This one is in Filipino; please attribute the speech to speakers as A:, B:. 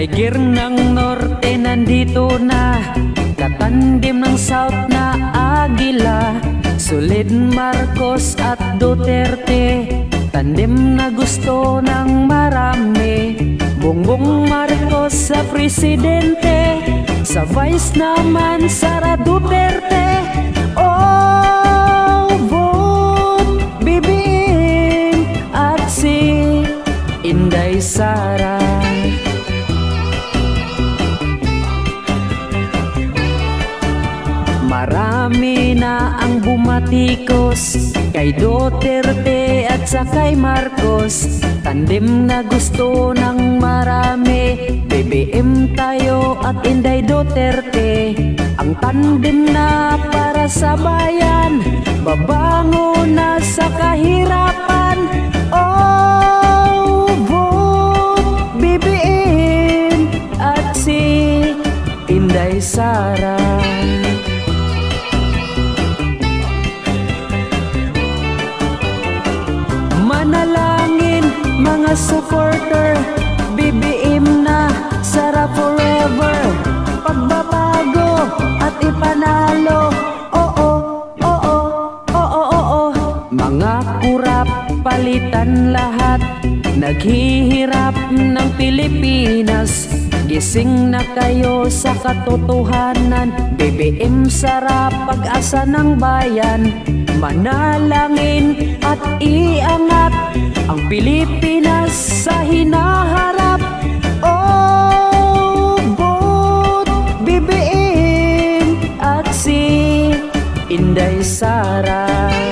A: Tiger ng Norte nandito na. Katandim ng South na Agila Solid Marcos at Duterte. Tandem na gusto ng marami. Bongbong Marcos sa presidente. Sa vice naman Sara Duterte Marami na ang bumatikos Kay Duterte at sa kay Marcos. Tandem na gusto ng marami BBM tayo at Inday Duterte. Ang tandem na para sa bayan Babango na sa kahirapan. Oh, vote BBM at si Inday Sara mga supporter BBM na Sara forever. Pagbabago at ipanalo. Oo, oo, oo, oo Mga kurap palitan lahat. Naghihirap ng Pilipinas. Gising na kayo sa katotohanan. BBM sarap pag-asa ng bayan. Manalangin at iangat Ang Pilipinas Inday Sara